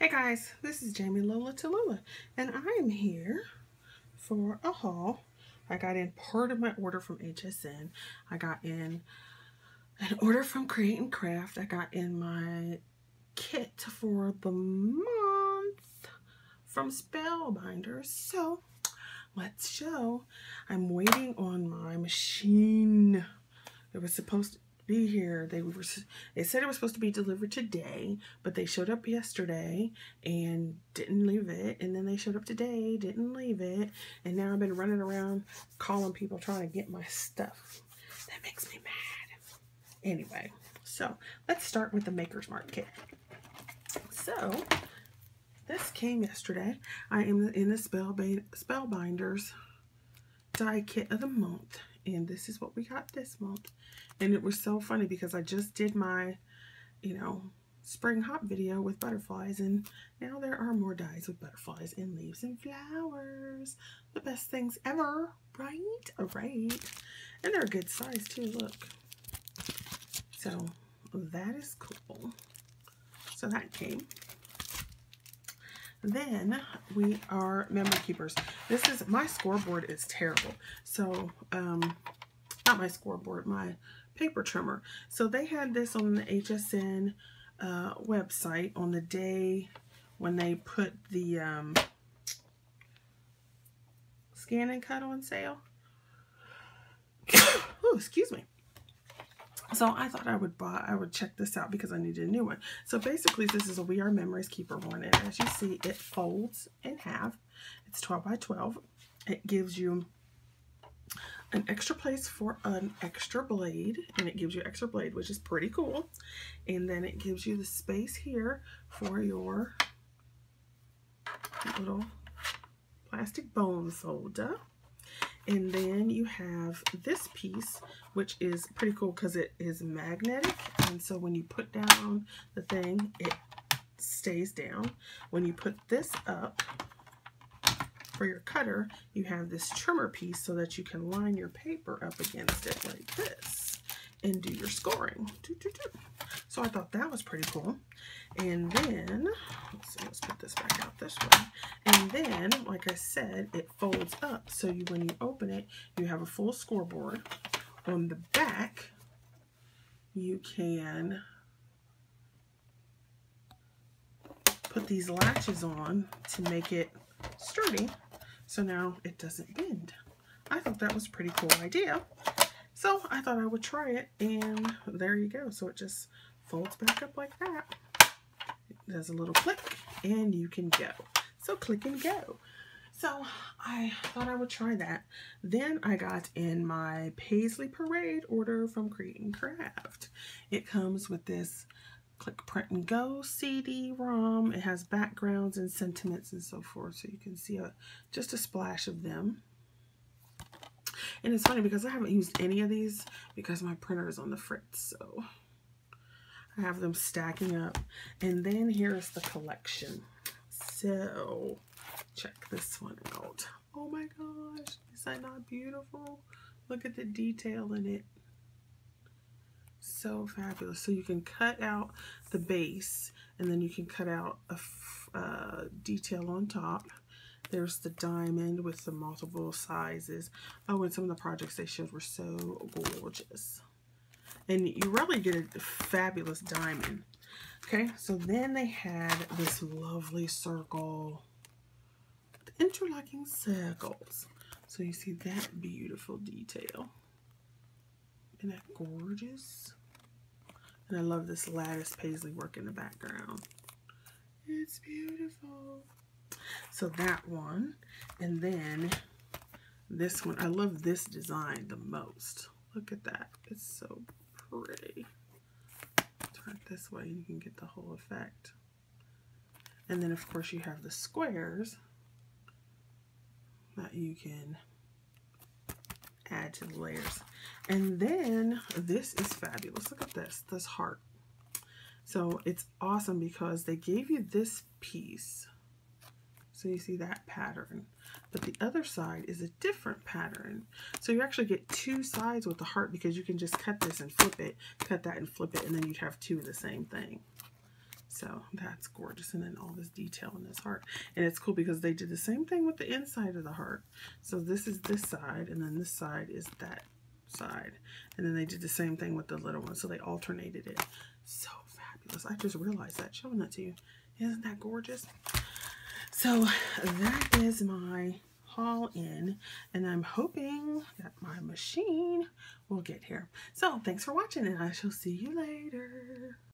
Hey guys, this is Jamie Lola Tallulah, and I am here for a haul. I got in part of my order from HSN. I got in an order from Create and Craft. I got in my kit for the month from Spellbinders. So, let's show. I'm waiting on my machine. It was supposed to be here. They were they said it was supposed to be delivered today, but they showed up yesterday and didn't leave it. And then they showed up today, didn't leave it. And now I've been running around calling people trying to get my stuff. That makes me mad. Anyway, so let's start with the Maker's Mark kit. So this came yesterday. I am in the Spellbind Spellbinders die kit of the month. And this is what we got this month. And it was so funny because I just did my, you know, spring hop video with butterflies. And now there are more dies with butterflies and leaves and flowers. The best things ever, right? All right. And they're a good size too, look. So that is cool. So that came. Then We R Memory Keepers. This is, my scoreboard is terrible. So, um, not my scoreboard, my paper trimmer. So they had this on the HSN uh, website on the day when they put the um, ScanNCut on sale. oh, excuse me. So I thought I would buy, I would check this out because I needed a new one. So basically this is a We Are Memories Keeper one. And as you see, it folds in half. It's 12 by 12. It gives you an extra place for an extra blade. And it gives you extra blade, which is pretty cool. And then it gives you the space here for your little plastic bone folder. And then you have this piece, which is pretty cool because it is magnetic. And so when you put down the thing, it stays down. When you put this up for your cutter, you have this trimmer piece so that you can line your paper up against it like this and do your scoring. So I thought that was pretty cool. And then, let's see, let's put this back out this way. And then, like I said, it folds up. So you, when you open it, you have a full scoreboard. On the back, you can put these latches on to make it sturdy. So now it doesn't bend. I thought that was a pretty cool idea. So I thought I would try it and there you go. So it just folds back up like that. It does a little click and you can go. So click and go. So I thought I would try that. Then I got in my Paisley Parade order from Create and Craft. It comes with this click print and go CD-ROM. It has backgrounds and sentiments and so forth. So you can see a, just a splash of them. And it's funny because I haven't used any of these because my printer is on the fritz. So I have them stacking up. And then here's the collection. So check this one out. Oh my gosh, is that not beautiful? Look at the detail in it. So fabulous. So you can cut out the base and then you can cut out a uh, detail on top. There's the diamond with the multiple sizes. Oh, and some of the projects they showed were so gorgeous. And you really get a fabulous diamond. Okay, so then they had this lovely circle. Interlocking circles. So you see that beautiful detail. Isn't that gorgeous? And I love this lattice paisley work in the background. It's beautiful. So that one. And then this one. I love this design the most. Look at that. It's so pretty. Turn it this way and you can get the whole effect. And then of course you have the squares that you can add to the layers. And then this is fabulous. Look at this, this heart. So it's awesome because they gave you this piece. So you see that pattern. But the other side is a different pattern. So you actually get two sides with the heart because you can just cut this and flip it, cut that and flip it, and then you'd have two of the same thing. So that's gorgeous. And then all this detail in this heart. And it's cool because they did the same thing with the inside of the heart. So this is this side and then this side is that side. And then they did the same thing with the little one. So they alternated it. So fabulous. I just realized that showing that to you. Isn't that gorgeous? So that is my haul in and I'm hoping that my machine will get here. So thanks for watching and I shall see you later.